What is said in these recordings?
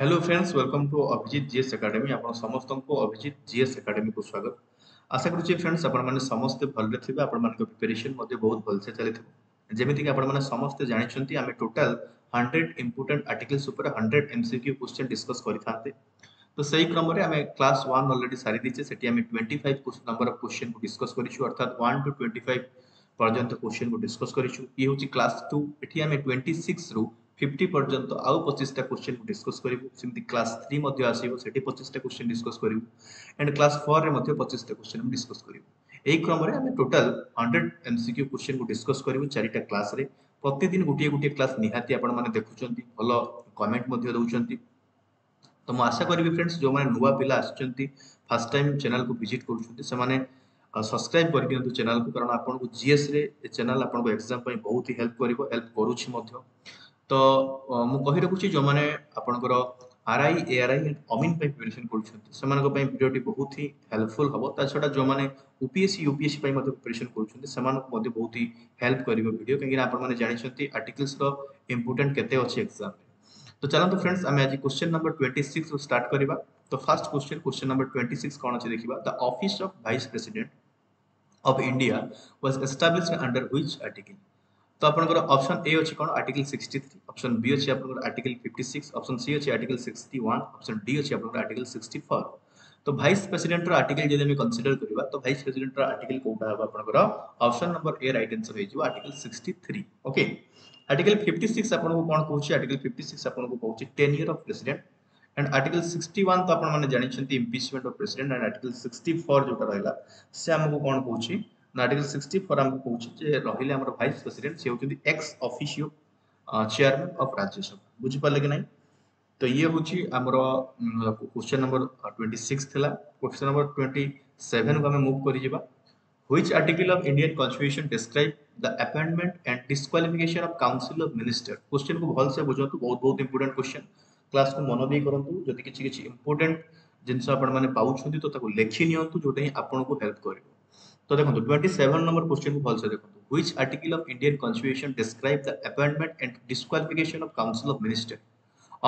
Hello friends welcome to Abhijit GS academy आप समस्त को अभिजित जीएस एकाडेमी को स्वागत। आशा करुच्छे फ्रेंड्स आपने समस्ते भले आपरेसन बहुत भलसे चलती है जमीक आपने समस्ते जानते आम total hundred important articles hundred M C question discuss करते तो से क्रम में आम क्लास वन अलरेडी सारीचे से twenty five number of question को डिस्कस करूँ अर्थात one two twenty five question को डिस्कस करूँ ये हूँ क्लास टू ये ट्वेंटी सिक्स रू ফিফটি পর্যন্ত আউ পচিশটা কোশ্চেন ডিসকস করবু সেমতি ক্লাস থ্রি মধ্যে আসব সেটি পচিশটা কোশ্চেন ডিসকস করবু এন্ড ক্লাস ফোর রে মধ্যে পচিশটা কোশ্চেন ডিসকস করবু এই ক্রমরে আমি টোটাল হন্ড্রেড এমসিক্যু কোশ্চেন কু ডিসকস করবু চারিটা ক্লাসরে প্রতিদিন গোটিয়ে গোটিয়ে ক্লাস নিহাতি ଆପଣ ମାନେ ଦେଖୁଛନ୍ତି ଭଲ କମେଣ୍ଟ ମଧ୍ୟ ଦଉଛନ୍ତି ତ ମୁଁ ଆଶା କରିବି ଫ୍ରେଣ୍ଡସ୍ ଯେଉଁମାନେ ନୂଆ ପିଲା ଆସିଛନ୍ତି ଫାର୍ଷ୍ଟ ଟାଇମ୍ ଚ୍ୟାନେଲକୁ ଭିଜିଟ୍ କରୁଛନ୍ତି ସେମାନେ ସବସ୍କ୍ରାଇବ୍ କରିଦିଅନ୍ତୁ ଚ୍ୟାନେଲକୁ କାରଣ ଆପଣଙ୍କୁ ଜିଏସ୍ରେ ଏ ଚ୍ୟାନେଲ ଆପଣଙ୍କ ଏକ୍ଜାମ୍ ପାଇଁ ବହୁତ ହି ହେଲ୍ପ କରିବ ହେଲ୍ପ କରୁଛି ମଧ୍ୟ ତ ମୁଁ କହି ରଖୁଛି ଯେଉଁମାନେ ଆପଣଙ୍କର ଆର୍ଆଇ ଏଆର୍ଆଇ ଆଣ୍ଡ ଅମିନ୍ ପାଇଁ ପ୍ରିପାରେସନ୍ କରୁଛନ୍ତି ସେମାନଙ୍କ ପାଇଁ ଭିଡ଼ିଓଟି ବହୁତ ହି ହେଲ୍ପଫୁଲ୍ ହେବ ତା ଛଡ଼ା ଯେଉଁମାନେ ୟୁପିଏସ୍ସି ୟୁପିଏସ୍ସି ପାଇଁ ମଧ୍ୟ ପ୍ରିପାରେସନ୍ କରୁଛନ୍ତି ସେମାନଙ୍କୁ ମଧ୍ୟ ବହୁତ ହି ହେଲ୍ପ କରିବ ଭିଡ଼ିଓ କାହିଁକିନା ଆପଣମାନେ ଜାଣିଛନ୍ତି ଆର୍ଟିକଲ୍ସର ଇମ୍ପୋର୍ଟାଣ୍ଟ କେତେ ଅଛି ଏକ୍ଜାମ୍ରେ ତ ଚାଲନ୍ତୁ ଫ୍ରେଣ୍ଡସ୍ ଆମେ ଆଜି କ୍ୱେଶ୍ଚନ୍ ନମ୍ବର ଟ୍ୱେଣ୍ଟି ସିକ୍ସରୁ ଷ୍ଟାର୍ଟ କରିବା ତ first question question number twenty six କ'ଣ ଅଛି ଦେଖିବା the office of vice president of India was established under which article तो आपनकर ऑप्शन ए अछि कोन आर्टिकल 63 ऑप्शन बी अछि आपनकर आर्टिकल 56 ऑप्शन सी अछि आर्टिकल 61 ऑप्शन डी अछि आपनकर आर्टिकल 64 तो वाइस प्रेसिडेंट रो आर्टिकल जदि हम कंसीडर करबा तो वाइस प्रेसिडेंट रो आर्टिकल कोटा हबा आपनकर option number A right answer हे जो आर्टिकल 63 ओके आर्टिकल 56 आपन को कोन कहूची? आर्टिकल 56 आपन को कहूची tenure of president and article 61 तो आपन माने जानि छथि impeachment of president and article 64 जोटा रहला, से हमको कोन कहूची? आर्टिकल 64 हमको कहूची जे रहिले हमर वाइस प्रेसिडेंट से होती ex officio chairman of Rajya Sabha बुझी पाले कि नहीं? तो ये होची हमर क्वेश्चन नंबर 26 थिला। क्वेश्चन नंबर 27 को हमें मूव करि जिबा। Which article of indian constitution describe the appointment and disqualification of council of minister? Question को भल से बुझंतु, बहुत बहुत इंपोर्टेंट क्वेश्चन क्लास को मन देई करंतु, जदि किछि किछि इंपोर्टेंट जिनस आपण माने पाउछंती तो ताको लेखि नियंतु जोटा ही आपन को हेल्प करिवो। तो देखो 27 नंबर क्वेश्चन को भलसे देखो which article of Indian constitution describe the appointment and disqualification of council of minister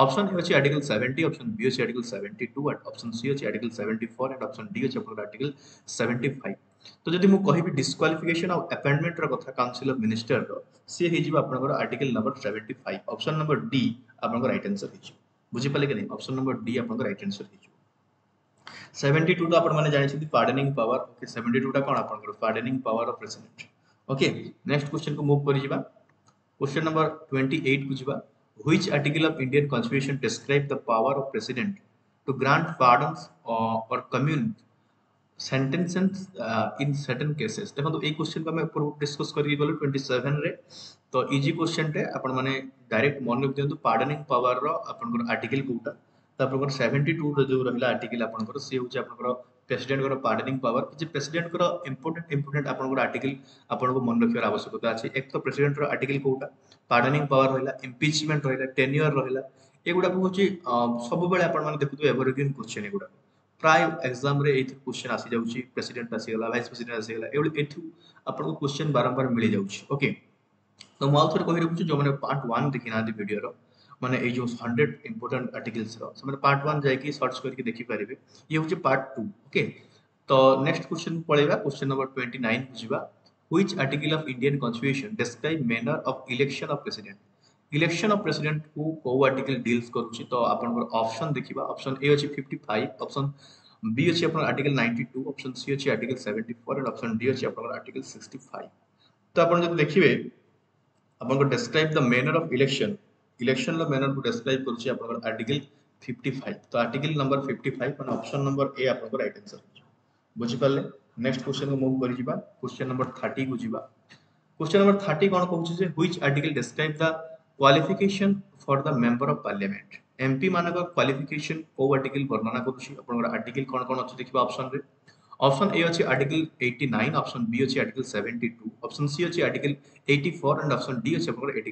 option A होची आर्टिकल 70 ऑप्शन बी होची आर्टिकल 72 एंड ऑप्शन सी होची आर्टिकल 74 एंड ऑप्शन डी होची आर्टिकल 75 तो जदी मु कहि भी डिस्क्वालिफिकेशन ऑफ़ अपॉइंटमेंट रो कथा काउंसिल ऑफ़ मिनिस्टर रो से हि जीव आपनकर article number 75 option number D आपनकर राइट आंसर हिजो बुझी पले कि नहीं? ऑप्शन नंबर डी आपनकर राइट आंसर हिजो 72ଟା ଆପଣମାନେ ଜାଣିଛନ୍ତି ପାର୍ଡେନିଂ पार्डनिंग पावर. ओके କ'ଣ ଆପଣଙ୍କର pardoning power of pardoning power of president okay, next question को मूव करि जिबा क्वेश्चन नंबर 28 को जीवा. Which article of Indian constitution describe the power of president to grant pardons और commute sentences in certain cases देखो तो ए question को हम ऊपर डिस्कस करके गलो 27 रे. तो इजी क्वेश्चन टे, आपण माने डायरेक्ट मन रख दियंतु पार्डनिंग पावर रो आपन आर्टिकल कोटा তারপর সেভেন্টি টু যে রহিলা আর্টিকেল আপনার সি হচ্ছে আপনার প্রেসিডেন্টর পার্ডনিং পাওয়ার যে প্রেসিডেন্টর ইম্পর্টেন্ট ইম্পর্টেন্ট আপনার আর্টিকেল আপনার মনে রাখার আবশ্যকতা আছে এক তো প্রেসিডেন্টর আর্টিকেল কোটা পার্ডনিং পাওয়ার রহিলা ইম্পিচমেন্ট রহিলা টেনিয়র রহিলা এগুলা হচ্ছে সবুলে আপনার দেখুথে এভরগ্রিন কোশ্চেন এগুলা প্রায় এক্সামে এই কোশ্চেন আসি যাচ্ছে প্রেসিডেন্ট আসিগলা ভাইস প্রেসিডেন্ট আসিগলা এগুলো এঠু আপনার কোশ্চেন বারম্বার মিলি যাচ্ছে ওকে তো মু আউথরে কহি রাখুছি যে পার্ট ওয়ান দেখি না ভিডিওর ମାନେ ଏଇ ଯେଉଁ ହଣ୍ଡ୍ରେଡ ଇମ୍ପୋର୍ଟାଣ୍ଟ ଆର୍ଟିକଲ୍ସର ସେମାନେ ପାର୍ଟ ୱାନ୍ ଯାଇକି ସର୍ଚ୍ଚ କରିକି ଦେଖିପାରିବେ ଇଏ ହେଉଛି ପାର୍ଟ ଟୁ ଓକେ ତ ନେକ୍ସଟ କ୍ୱେଶ୍ଚନ ପଳେଇବା କ୍ୱେଶ୍ଚନ ନମ୍ବର ଟ୍ୱେଣ୍ଟି ନାଇନ୍ ଯିବା which article of Indian Constitution describe manner of election of president? Election of president को को आर्टिकल डील्स करूची तो आपनकर ऑप्शन देखिबा ऑप्शन ए अछि 55 ऑप्शन बी अछि आपन आर्टिकल 92 ऑप्शन सी अछि आर्टिकल 74 एंड ऑप्शन डी अछि आपन आर्टिकल 65 तो आपन जब देखिबे आपन describe the manner of election election लो मैनर को डिस्क्राइब करूची आपन आर्टिकल 55 तो आर्टिकल नंबर 55 माने ऑप्शन नंबर ए आपन राइट आंसर बुझि पाले नेक्स्ट क्वेश्चन को मूव करि क्वेश्चन नंबर 30 को जिबा क्वेश्चन नंबर 30 कोन कहूची जे? Article describe the qualification for the member of parliament MP मानक क्वालिफिकेशन को आर्टिकल वर्णना करूची? आर्टिकल कोन कोन अछि देखिबा ऑप्शन रे. ऑप्शन ए अछि आर्टिकल 89 ऑप्शन बी अछि आर्टिकल 72 ऑप्शन सी अछि आर्टिकल 84 एंड ऑप्शन डी अछि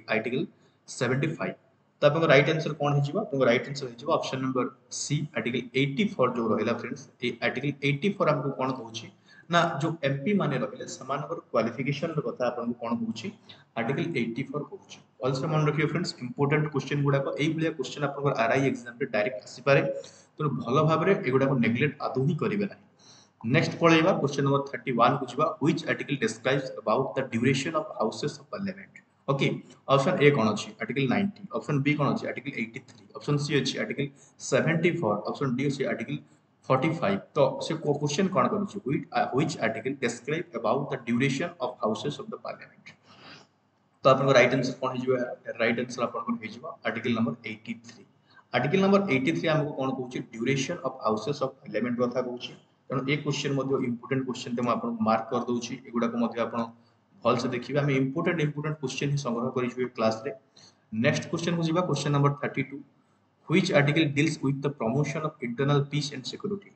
आर्टिकल 75 तो आपन राइट आंसर कोन हे जीवा आपन राइट आंसर हे ऑप्शन नंबर सी आर्टिकल 84 जो रहला फ्रेंड्स ए आर्टिकल 84 हमको कोन कहूची ना, जो एमपी माने रहले समानर क्वालिफिकेशन रो कथा आपन कोन कहूची आर्टिकल 84 कहूची आल्सो मन रखियो फ्रेंड्स इंपोर्टेंट क्वेश्चन गुडा को एई भलिया क्वेश्चन आपन आरआई एग्ज़ाम रे डायरेक्ट आसी पारे तो भलो भाव रे एगुडा को नेग्लेक्ट आदौ ही करिवे ना नेक्स्ट पढ़ेगा क्वेश्चन नंबर 31 को जीवा which article describes about the duration of houses of parliament okay option A कौन अच्छी? आर्टिकल 90 ऑप्शन बी कौन अच्छी? आर्टिकल 83 ऑप्शन सी अच्छी? आर्टिकल 74 ऑप्शन डी अच्छी? आर्टिकल 45 तो से क्वेश्चन कौन करूची which article describe about the duration of houses of the parliament तो आपन को राइट आंसर कौन हिजो राइट आंसर आपन को हिजो आर्टिकल नंबर 83 आर्टिकल नंबर 83 हमको कौन कहूची duration of houses of parliament कथा कहूची कारण ए क्वेश्चन मध्ये इंपोर्टेंट क्वेश्चन ते म आपन मार्क कर दोची एगुडा को मध्ये आपन भलसे देखिए आम इंपोर्टेंट इंपोर्टेंट क्वेश्चन ही संग्रह कर क्लास रे नेक्स्ट क्वेश्चन को जीवा question number 32 which article deals with the promotion of internal peace and security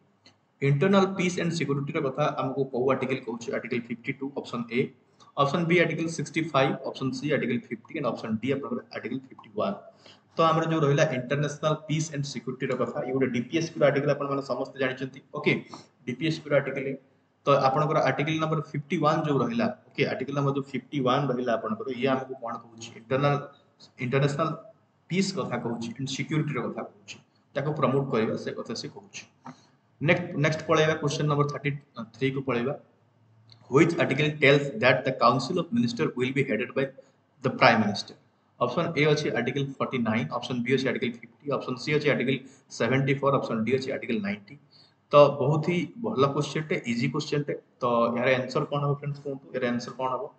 internal peace and security रा कथा हमको को article कहूछ article 52 option A option B article 65 option C article 50 and option D article 51 तो हमर जो रहिला international piece and security रा कथा ये डीपीएसपी रा आर्टिकल माने समस्त जानि छथि ओके डीपीएसपी रा आर्टिकल तो आपनकर आर्टिकल नंबर 51 जो रहिला ओके आर्टिकल नंबर जो 51 रहिला आपनकर, ये हमको कोन कहूची? इंटरनल इंटरनेशनल पीस कथा कहूची एंड सिक्योरिटी रो कथा कहूची, ताको प्रमोट करबा, से कथा से कहूची। नेक्स्ट पळेबा क्वेश्चन नंबर 33 को पळेबा which article tells that the council of minister will be headed by the prime minister? Option A अछि आर्टिकल 49 ऑप्शन बी अछि आर्टिकल 50 ऑप्शन सी अछि आर्टिकल 74 ऑप्शन डी अछि आर्टिकल 90 तो बहुत ही ଭଲ क्वेश्चन टे इजी क्वेश्चन टे तो यार आंसर कोन हो फ्रेंड्स कोन यार आंसर कोन हो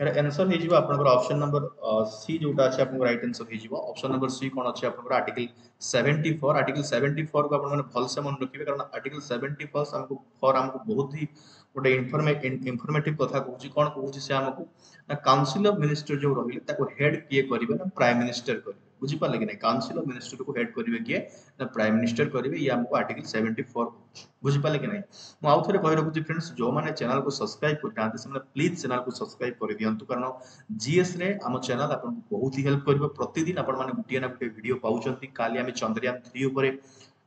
यार आंसर हे ऑप्शन नंबर सी अछि आपन right answer option number C कोन अछि आपनकर? आर्टिकल 74 आर्टिकल 74 को आपन माने भल से मन रखिबे कारण आर्टिकल 74 हमको फॉर हमको बहुत ही गोटे इनफॉर्मेटिव कथा कहूची। कोन कहूची से हमको? ना काउंसिल ऑफ़ मिनिस्टर जो ताको हेड किए करिवे बुझी पाले कि नहीं काउंसिल ऑफ़ मिनिस्टर को हेड करिवे किए ना प्राइम मिनिस्टर करिवे ये हमको आर्टिकल 74 बुझी पाले कि नहीं मु आउ थरे कहि रखु जी फ्रेंड्स जो माने चैनल को सब्सक्राइब कर जानते से प्लीज़ चैनल को सब्सक्राइब कर दियंतु कारण जीएस रे हम चैनल अपन बहुत ही हेल्प करिवे प्रतिदिन अपन माने गुटिया ना गुटे वीडियो पाउचंती काली हम चंद्रयान 3 ऊपर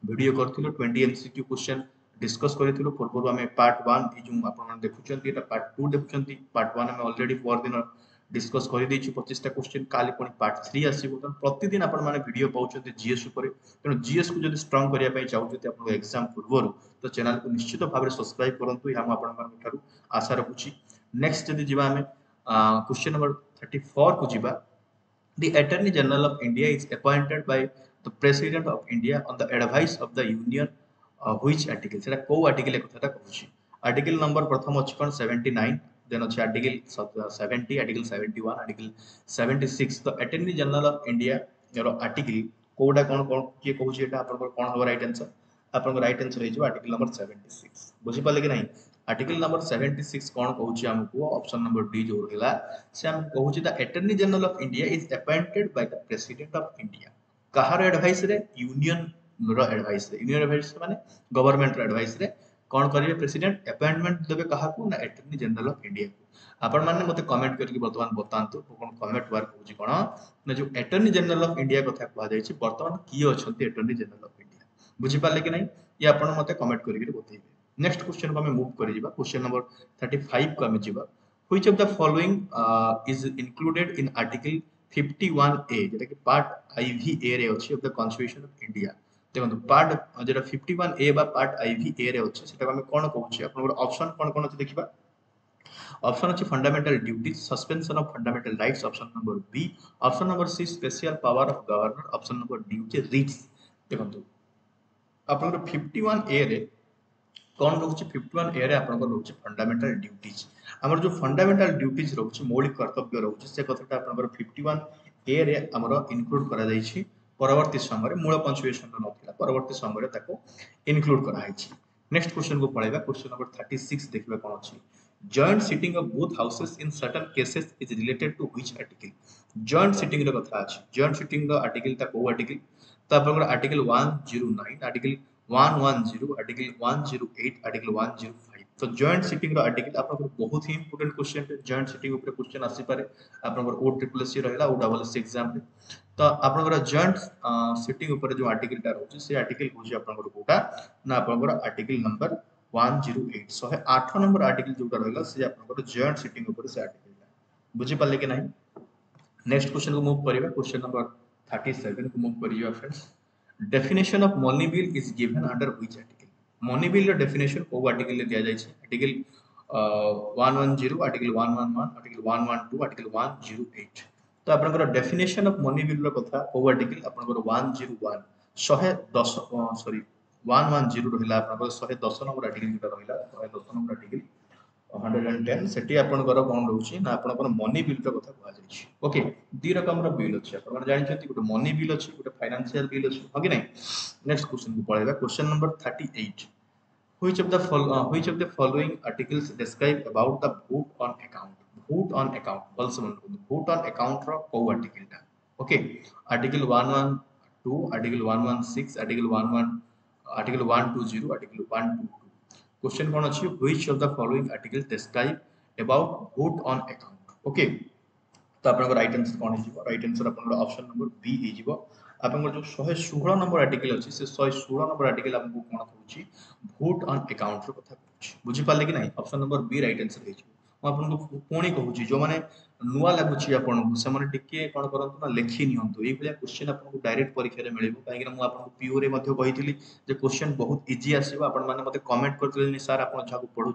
वीडियो करथिलो 20 एमसीक्यू क्वेश्चन डिस्कस करथिलो। पूर्व पूर्व हम पार्ट 1 ई जो आपन देखु चंती पार्ट 2 देखु चंती पार्ट 1 हम ऑलरेडी पर दिन डिस्कस कर दे पचीसा क्वेश्चन का पार्ट थ्री आस प्रतिदिन आपड़ो पाते जीएस तेनाली जीएस को स्ट्रंग करने चाहते एक्जाम पूर्व तो चैनल को निश्चित भाव में सब्सक्राइब करूँ यह आशा रखुच्छी नेक्स्ट जब क्वेश्चन नंबर थर्टी फोर को जी the attorney general of India is appointed by the president of India on the advice of the union हुई आर्टिकल से कौ आर्टिकल कथा कहूँ आर्टिकल नंबर प्रथम अच्छे कौन seventy nine then also article 70 article 71 article 76 the attorney general of india your article कोडा कोन कोन के कहू छी एटा आपन कोन हो राइट आंसर आपन को राइट आंसर हो आर्टिकल नंबर 76 बुझी पाले कि नहीं आर्टिकल नंबर 76 कोन कहू छी हमको ऑप्शन नंबर डी गवर्नमेंट रो एडवाइस रे कौन करिवे प्रेसिडेंट अपॉइंटमेंट देबे काहाकू? ना अटॉर्नी जनरल ऑफ़ इंडिया को। आपण माने मते कमेंट करके वर्तमान बतांतु कोन कमेंट वर्क होची कोन? ना जो अटॉर्नी जनरल ऑफ़ इंडिया कथा कहवा जाय छी वर्तमान की अछंती अटॉर्नी जनरल ऑफ़ इंडिया बुझी पाले कि नहीं? ये आपण मते कमेंट करके बतैबे नेक्स्ट क्वेश्चन को हमें मूव कर जिबा। क्वेश्चन नंबर 35 को हमें जिबा। Which of the following uh, is included in article 51a जेटा कि पार्ट आईवी ए रे अछि of the constitution of India দেখুন পার্ট যেটা ফিফটি ওয়ান এ বা পার্ট আইভি এ রে অছে সেটাকে আমি কোণ কହୁছি আপনার অপশন কোণ কোণ আছে দেখিবা অপশন আছে fundamental duty suspension of fundamental rights option number B option number C special power of governor option number D হচ্ছে রিটস দেখুন আপনার ফিফটি ওয়ান এ রে কোণ রয়েছে ফিফটি ওয়ান এ রে আপনার রয়েছে ফান্ডামেন্টাল ডিউটিজ আমার যে ফান্ডামেন্টাল ডিউটিজ রয়েছে মৌলিক কর্তব্য রয়েছে সে কথাটা আপনার ফিফটি ওয়ান এ রে আমার ইনক্লুড করা যাইছে ପରବର୍ତ୍ତୀ ସମୟରେ ମୂଳ ପଞ୍ଚୁଏସନର ନଥିଲା ପରବର୍ତ୍ତୀ ସମୟରେ ତାକୁ ଇନକ୍ଲୁଡ୍ କରାହେଇଛି ନେକ୍ସଟ କ୍ୱେଶ୍ଚନକୁ ପଳେଇବା କ୍ୱେଶ୍ଚନ ନମ୍ବର ଥାର୍ଟି ସିକ୍ସ ଦେଖିବା କ'ଣ ଅଛି joint sitting of both houses in certain cases is related to which article joint ସିଟିଂର କଥା ଅଛି ଜଏଣ୍ଟ ସିଟିଂର ଆର୍ଟିକିଲ୍ଟା କେଉଁ ଆର୍ଟିକିଲ୍ ତ ଆପଣଙ୍କର article one zero nine article one one zero article one zero eight article one zero five ତ joint ସିଟିଂର article ଆପଣଙ୍କର ବହୁତ ହିଁ ଇମ୍ପୋର୍ଟାଣ୍ଟ କ୍ୱେଶ୍ଚନ୍ ଜଏଣ୍ଟ ସିଟିଂ ଉପରେ କ୍ୱେଶ୍ଚନ୍ ଆସିପାରେ ଆପଣଙ୍କର ଓ ଟ୍ରିପଲ୍ ଏସ୍ ସି ରହିଲା ଓ ଡବଲ୍ ଏସ୍ ଏକ୍ସାମ୍ରେ तो आपन जॉइंट सिटिंग जो आर्टिकल टा रहउची से आर्टिकल होची आपन कोटा। ना आपन आर्टिकल नंबर 108 सो है। 8 नंबर आर्टिकल रहला से आपन जॉइंट सिटिंग से आर्टिकल बुझी पाले कि नहीं? नेक्स्ट क्वेश्चन को मूव करिबा क्वेश्चन नंबर 37 को मूव करिबा friends definition of money bill is given under which article money bill row definition को आर्टिकल ले दिया जाय छै? आर्टिकल 110 आर्टिकल 111 आर्टिकल 112 आर्टिकल 108 तो आपनकर डेफिनेशन ऑफ़ मनी बिल रो कथा को आर्टिकल आपनकर 101 110 सॉरी 110 रहिला आपनकर 110 नंबर आर्टिकल जेटा रहिला 110 number article hundred and ten से आपंकर कौन रोचे ना आप मनी बिल कथा कहुच्छी ओके दी रकम बिल अच्छे आप जानते गोटे मनी बिल अच्छी गोटे फाइनान्सीआल बिल अच्छी हाँ कि नेक्स्ट क्वेश्चन को पढ़ेगा question number thirty eight which of the uh, which of the following articles describe about the vote on account? Vote on account. Also vote on account ro को article ta okay. Article 112 article 116 article 11 article 120 article 122 question कौन अच्छी which of the following article describe about vote on account okay तो आपन right answer कौन हो right answer आपन option number B हो आपन जो 116 नंबर आर्टिकल अछि से 116 नंबर आर्टिकल आपको कोन कहूची वोट ऑन अकाउंट रो कथा कहूची बुझी पाले कि नहीं? आपको पुणी कहूँ जो मैंने नुआ लगुच आपको कौन करतु ना लिखि नियंतु ये क्वेश्चन आपको डायरेक्ट परीक्षा में मिले कहीं मुझे पीओरे कही क्वेश्चन बहुत इजी आस आप कमेंट करते सार आप जहाँ पढ़ुं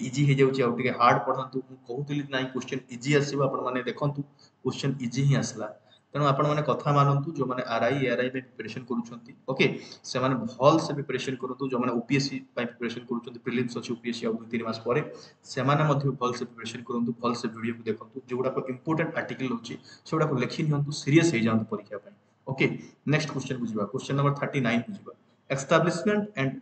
इजी हो जाए हार्ड पढ़ु कहूली ना क्वेश्चन इजी आसो आप देखु क्वेश्चन इजी ही आसला ତେଣୁ ଆପଣମାନେ କଥା ମାନନ୍ତୁ ଯେଉଁମାନେ ଆର୍ଆଇ ଏଆର୍ଆଇ ପାଇଁ ପ୍ରିପାରେସନ୍ କରୁଛନ୍ତି ଓକେ ସେମାନେ ଭଲସେ ପ୍ରିପାରେସନ୍ କରନ୍ତୁ ଯେଉଁମାନେ ଓପିଏସ୍ସି ପାଇଁ ପ୍ରିପାରେସନ୍ କରୁଛନ୍ତି ପ୍ରିଲିମ୍ସ ଅଛି ଓପିଏସ୍ସି ଆଉ ଦୁଇ ତିନି ମାସ ପରେ ସେମାନେ ମଧ୍ୟ ଭଲସେ ପ୍ରିପାରେସନ୍ କରନ୍ତୁ ଭଲସେ ଭିଡ଼ିଓକୁ ଦେଖନ୍ତୁ ଯେଉଁଗୁଡ଼ାକ ଇମ୍ପୋର୍ଟାଣ୍ଟ ଆର୍ଟିକଲ୍ ହେଉଛି ସେଗୁଡ଼ାକୁ ଲେଖି ନିଅନ୍ତୁ ସିରିୟସ୍ ହେଇଯାଆନ୍ତୁ ପରୀକ୍ଷା ପାଇଁ ଓକେ ନେକ୍ସଟ କ୍ୱେଶ୍ଚନକୁ ଯିବା କ୍ୱେଶ୍ଚନ ନମ୍ବର ଥାର୍ଟି ନାଇନକୁ ଯିବା establishment and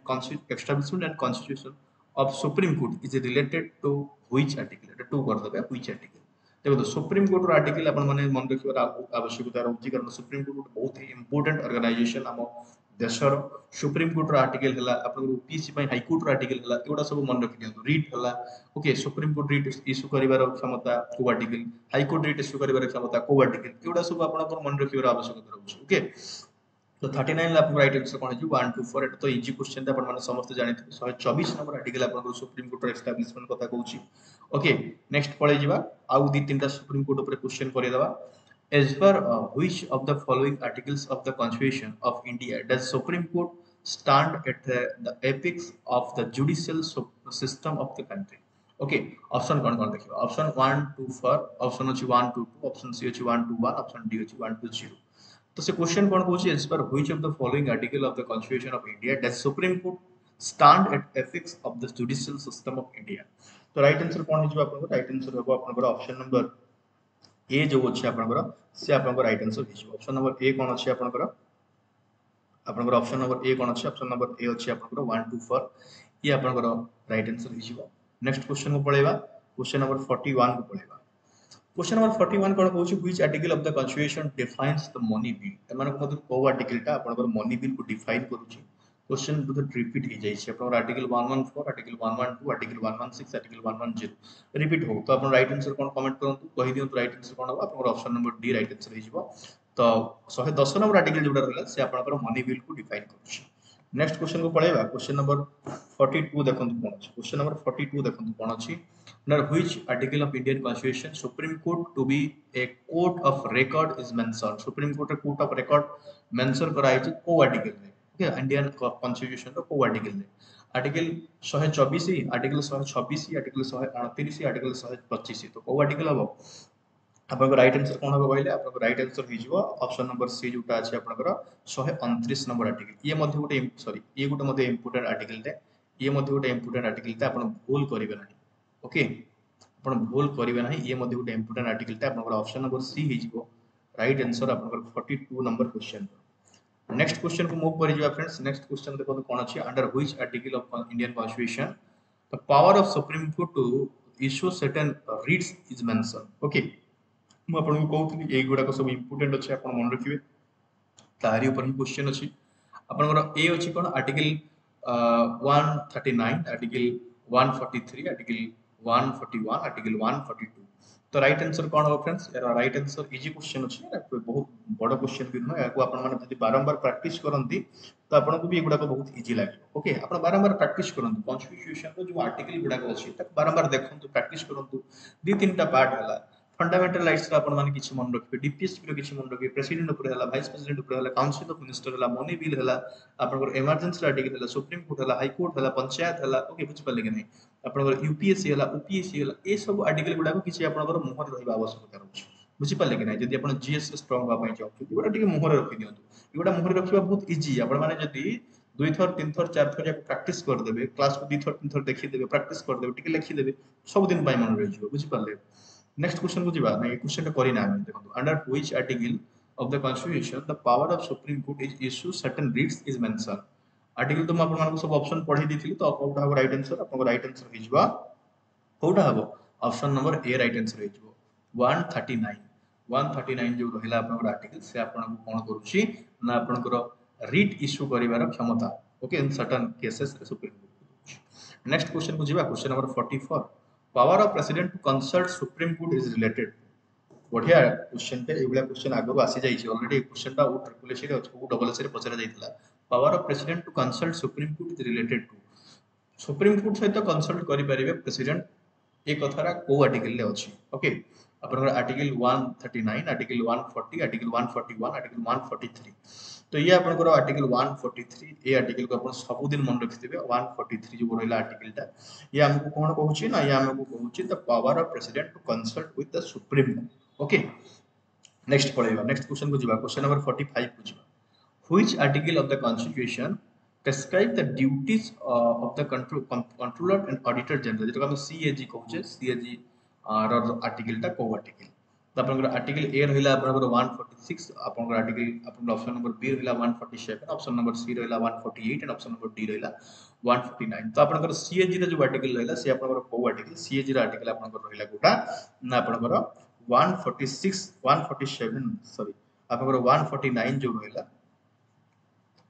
establishment and constitution of supreme court is related to which article to which article देखो सुप्रीमकोर्टर आर्टिकल अपन माने रखिबार आवश्यकता रहउची कारण सुप्रीमकोर्ट गोटे बहुत ही इंपोर्टेंट ऑर्गेनाइजेशन हम देशर। सुप्रीमकोर्टर आर्टिकल है आर्टिकल हला एगुडा सब मन रखि दियंतु रीट है okay supreme court writ issue करिवार क्षमता को article high court writ issue करिवार क्षमता को आर्टिकल एगुडा सब अपन मन रखिबार आवश्यकता रहउची ओके तो 39 ला आपको राइट आंसर कोन है 1 2 4 एटा तो इजी क्वेश्चन माने समस्त जानिथिबे 124 नंबर आर्टिकल अपन सुप्रीम कोर्ट एस्टैब्लिशमेंट कथा कहउची ओके नेक्स्ट पळे जिबा आउ दी तीनटा सुप्रीम कोर्ट ऊपर क्वेश्चन करे दबा as per uh, which of the following articles of the constitution of india does supreme court stand at the, the apex of the judicial system of the country okay option कौन कौन देखियो option 1 2 4 option अछि 1 2 2 option c अछि 1 2 1 option d अछि 1 2 0 तो से question कौन कहूँ एज पर which of the following article of the constitution of India does supreme court stand at ethics of the judicial system of India तो राइट आंसर कौन हो आपन राइट आंसर हो आपन ऑप्शन नंबर ए जो अछि आपन से आपन राइट आंसर हो ऑप्शन नंबर ए कौन अछि आपन आपन ऑप्शन नंबर ए कौन अछि ऑप्शन नंबर ए अछि आपन 1 2 4 ये आपन राइट आंसर हो नेक्स्ट क्वेश्चन को पढेबा क्वेश्चन नंबर 41 को पढेबा 41 कोन कहउछि which article of the constitution defines the money bill एमान को मतलब को आर्टिकल ता आपन मनी बिल को डिफाइन करूछि क्वेश्चन बुध रिपीट हो जाय छै आपन article 114 article 112 article 116 article 110 repeat हो तो आपन राइट आंसर कोन कमेंट करंतु कहि दियौ राइट आंसर कोन हो आपन option number D right answer हे तो 110 नंबर आर्टिकल जोडा रहला से आपन मनी बिल को डिफाइन करूछि नेक्स्ट क्वेश्चन को पढ़ेबा क्वेश्चन नंबर 42 देखंतु कोन क्वेश्चन नंबर 42 देखंतु कोन Under which article of Indian Constitution Supreme Court to be a court of record is mentioned. Supreme Court a court of record mention karai chi ko article में. okay indian constitution constitution का को article में 124 article 126 article 129 article 125 to ko article हम आपको right answer कौन हम कहे आपको राइट आंसर हिजो ऑप्शन नंबर सी जोटा अछि आपनकर 129 नंबर आर्टिकल ये गोटे सरी ये गोटे मध्ये इंपोर्टेंट आर्टिकल ये गोटे इंपोर्टेंट आर्टिकल आप भूल करेंगे ना ଓକେ ଆପଣ ଭୁଲ କରିବେ ନାହିଁ ଇଏ ମଧ୍ୟ ଗୋଟେ ଇମ୍ପୋର୍ଟାଣ୍ଟ ଆର୍ଟିକଲଟେ ଆପଣଙ୍କର ଅପସନ୍ ନମ୍ବର ସି ହେଇଯିବ ରାଇଟ୍ ଆନ୍ସର ଆପଣଙ୍କର forty two number question next କ୍ୱେଶ୍ଚନକୁ move କରିଯିବା ଫ୍ରେଣ୍ଡସ୍ ନେକ୍ସଟ କ୍ୱେଶ୍ଚନ ଦେଖନ୍ତୁ କ'ଣ ଅଛି under which article of Indian constitution the power of supreme court to issue certain writs is mentioned okay ମୁଁ ଆପଣଙ୍କୁ କହୁଥିଲି ଏଇଗୁଡ଼ାକ ସବୁ ଇମ୍ପୋର୍ଟାଣ୍ଟ ଅଛି ଆପଣ ମନେ ରଖିବେ ତାହାରି ଉପରେ ହିଁ କ୍ୱେଶ୍ଚନ୍ ଅଛି ଆପଣଙ୍କର ଏ ଅଛି କ'ଣ article one thirty nine article one forty three article one forty one article one forty two ତ ରାଇଟ୍ ଆନ୍ସର କ'ଣ ହେବ ଫ୍ରେଣ୍ଡସ୍ ଏହାର ରାଇଟ୍ ଆନ୍ସର ଇଜି କ୍ୱେଶ୍ଚନ୍ ଅଛି ବହୁତ ବଡ଼ କ୍ୱେଶ୍ଚନ୍ ବି ନୁହେଁ ଏହାକୁ ଆପଣମାନେ ଯଦି ବାରମ୍ବାର ପ୍ରାକ୍ଟିସ୍ କରନ୍ତି ତ ଆପଣଙ୍କୁ ବି ଏଗୁଡ଼ାକ ବହୁତ ଇଜି ଲାଗିବ ଓକେ ଆପଣ ବାରମ୍ବାର ପ୍ରାକ୍ଟିସ୍ କରନ୍ତୁ କନଷ୍ଟିଟ୍ୟୁସନର ଯେଉଁ ଆର୍ଟିକଲ ଗୁଡ଼ାକ ଅଛି ତାକୁ ବାରମ୍ବାର ଦେଖନ୍ତୁ ପ୍ରାକ୍ଟିସ୍ କରନ୍ତୁ ଦୁଇ ତିନିଟା ପାର୍ଟ ହେଲା फंडामेंटल राइट्स आपण माने किछि मन रखिबे डीपीएसपी रो किछि मन रखिबे प्रेसिडेंट ऊपर हला वाइस प्रेसिडेंट ऊपर हला काउंसिल ऑफ मिनिस्टर हला मनी बिल हला आपन इमरजेंसी आर्टिकल हला सुप्रीम कोर्ट हला हाई कोर्ट हला पंचायत हला ओके बुझ पाले कि नहीं यूपीएससी आर्टिकल गुडा को मुहर रहिबा आवश्यकता रहउछि बुझि पाले कि नहीं जदि आपन जीएस स्ट्रांग बा पई चाहू गुडा टिके मुहर रखि गुडा मुहर रखिबा बहुत इजी आपन दुई थर तीन थर चार थर याको प्रैक्टिस कर देबे क्लास को दुई थर तीन थर देखि देबे प्रैक्टिस कर देबे टिके लिखि देबे सब दिन मन रहि जिवो बुझि पाले नेक्स्ट क्वेश्चन को नहीं क्वेश्चन टा करी ना हम देखो अंडर व्हिच आर्टिकल तो आपण सब ऑप्शन पढी दिथिली तो कोटा हो राइट आंसर आपन राइट आंसर हि जिवा कोटा हबो option number A right answer हि जिवो 139 139 जो रहिला आपन आर्टिकल से आपन को कोन करूची ना आपन को रिट इशू करिवार क्षमता okay in certain cases supreme court next question को जीवा question number 44 power of president to consult supreme court is related बढ़िया क्वेश्चन टे एबला क्वेश्चन आगु आसी जाई छी ऑलरेडी क्वेश्चन टा ट्रिपल एस रे डबल एस रे पचरा power of president to consult supreme court is related to supreme court सहित कंसल्ट करि परिबे प्रेसिडेंट ए कथारा को आर्टिकल ले अछि ओके अपन आर्टिकल 139 आर्टिकल 140 आर्टिकल 141 आर्टिकल 143 तो ये आपन आर्टिकल 143 ए आर्टिकल को अपन सब दिन मन रखिथिबे 143 जो रहला आर्टिकल टा, ये हमको कोन कहूची ना, ये हमको कहूची the power of president to consult with the supreme okay next पढेबा next question को जिबा क्वेश्चन नंबर 45 को जिबा। which article of the constitution prescribe the duties uh, of the control, controller and auditor general যেটাকে আমরা CAG কହୁଛে CAG ର ଆର୍ଟିକଲଟା କୋଉ article ତ ଆପଣଙ୍କର ଆର୍ଟିକଲ ଏ ରହିଲା ଆପଣଙ୍କର 146 ଆପଣଙ୍କର ଆର୍ଟିକଲ ଆପଣଙ୍କର ଅପସନ ନମ୍ବର B ରହିଲା 147 ଅପସନ ନମ୍ବର C ରହିଲା 148 and ଅପସନ ନମ୍ବର D ରହିଲା 149 ତ ଆପଣଙ୍କର CAG ର ଯୋଉ ଆର୍ଟିକଲ ରହିଲା ସେ ଆପଣଙ୍କର କୋଉ ଆର୍ଟିକଲ CAG ର ଆର୍ଟିକଲ ଆପଣଙ୍କର ରହିଲା କୋଉଟା ନା ଆପଣଙ୍କର 146 147 ସରି ଆପଣଙ୍କର 149 ଯୋଉ ରହିଲା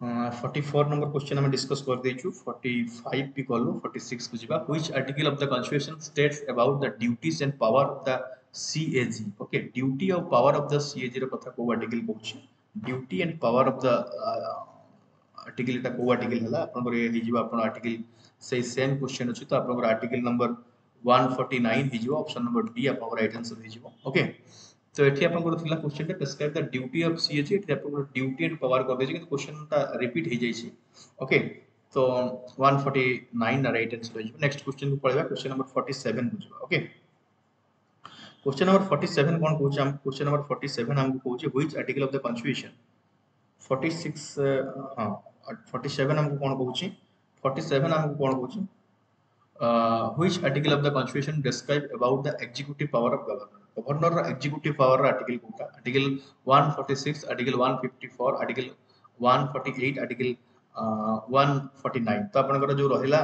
फोर्टी फोर नंबर क्वेश्चन हमें डिस्कस कर देचु फोर्टी भी कलु फोर्टी को जीवा। Which article of the constitution states about the duties and power of the CAG okay duty और पावर ऑफ़ द सीएजी रो कथा को article कहूची duty and power of the article एटा को आर्टिकल हला? आपन हे जीवा आपन आर्टिकल से सेम क्वेश्चन अछि तो आपन आर्टिकल नंबर 149 ही ऑप्शन नंबर डी आपन राइट आंसर ही ओके तो एठी आपन को थिला क्वेश्चन टा prescribe the duty of CAG एठी आपन को ड्यूटी एंड पावर कर देछि कि क्वेश्चन टा रिपीट हो जाई छी ओके तो 149 राइट आंसर हो नेक्स्ट क्वेश्चन को पढिबा क्वेश्चन नंबर 47 बुझबा ओके क्वेश्चन नंबर 47 कोन कहूछ हम क्वेश्चन नंबर 47 हमको कहूछ which article of the constitution 46 हाँ 47 हमको कोन कहूछ 47 हमको कोन कहूछ which article of the constitution describe about the executive power of governor governor ର एग्जीक्यूटिव पावर ର आर्टिकल कोटा आर्टिकल 146 आर्टिकल 154 आर्टिकल 148 आर्टिकल 149 तो आपनकर जो रहिला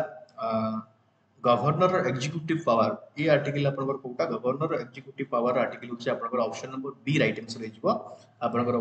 गवर्नर एग्जीक्यूटिव पावर ये आर्टिकल आपनकर कोटा? गवर्नर एग्जीक्यूटिव पावर आर्टिकल होछि आपनकर option number B right answer हेजिबो आपनकर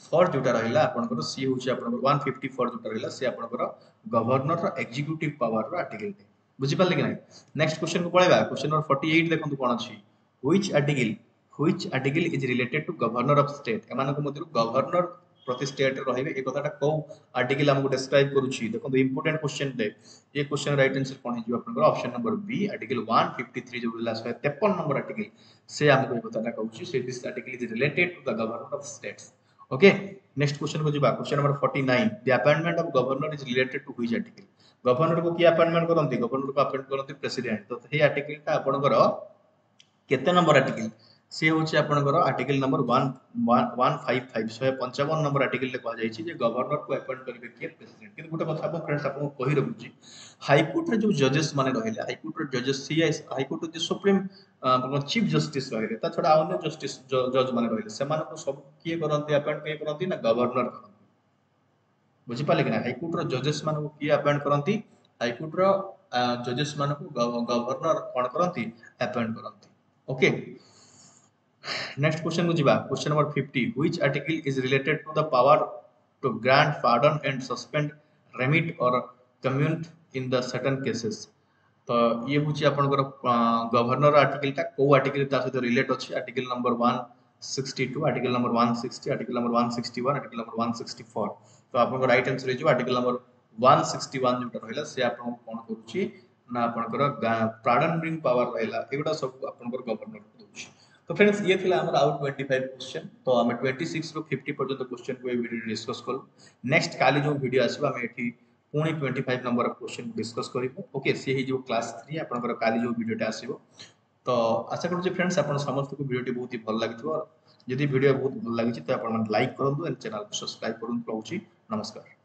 144 जोटा रहिला आपनकर सी होछि आपनकर 154 जोटा रहिला से आपनकर गवर्नर एग्जीक्यूटिव पावर आर्टिकल बुझि पाले कि नै नेक्स्ट क्वेश्चन को पळेबा क्वेश्चन नंबर 48 देखंतु कोन अछि which article which article is related to governor of state मध्यरु governor प्रति स्टेट रहिबे ए कथाटा को आर्टिकल हमको डिस्क्राइब करूची देखो इंपोर्टेंट क्वेश्चन दे ये क्वेश्चन राइट आंसर कोन आपनकर ऑप्शन नंबर बी आर्टिकल 153 जो बोला 153 नंबर आर्टिकल से हमको ये कथाटा कहूची से this article is related to the governor of states okay next question को जिबा question number 49 the appointment of governor is related to which article governor को की अपॉइंटमेंट करंती गवर्नर को अपॉइंट करंती प्रेसिडेंट तो हे आर्टिकल ता आपनकर केते नंबर आर्टिकल सी हूँ आपंकर article number one one five five शहे पंचावन नंबर आर्टिकल कहुई गवर्नर को अपॉइंट करेंगे किए प्रेसिडेंट कि गोटे कथा फ्रेंड्स आपको कही रखुच्छी हाइकोर्ट जो जजेस मैंने रही हाइकोर्ट जजेस सी हाइकोर्ट जो सुप्रीम चीफ जस्टिस रही छड़ा अन्य जस्टिस जज मैंने रही से सब किए करते अपॉइंट किए करती ना गवर्नर करती बुझिपारे कि हाइकोर्ट जजेस मान किए अपॉइंट करती हाइकोर्ट जजेस मान गवर्नर कौन करती अपॉइंट करती ओके नेक्स्ट क्वेश्चन को जीवा question number 50 which article is related to the power to grant pardon and suspend remit और commute in the certain cases तो ये हूँ आपंकर गवर्नर आर्टिकल टा को आर्टिकल सहित रिलेट अच्छे article number 162 article number 160 article number 161 article number 164 तो आपन राइट आंसर हो आर्टिकल नंबर 161 जोटा रहला, से आपन कोन करूची ना आपनकर प्राडनिंग पावर रहला। एगुडा सब आपनकर गवर्नर को तो फ्रेंड्स ये थिला हमर आउट 25 क्वेश्चन तो हम 26 रो 50 पर्यंत क्वेश्चन को डिस्कस करू. नेक्स्ट काली जो वीडियो आसीबा हम एठी पुणी twenty five number question discuss करूँ ओके सी हो क्लास थ्री आपंकर काली जो भिडियोटा आसो तो आशा करुच्छे फ्रेंड्स आप समस्त को भिडियो बहुत ही भल लगी जदि भिडियो बहुत भल लगी तो आप लाइक करूँ चैनल को सब्सक्राइब करूँ नमस्कार.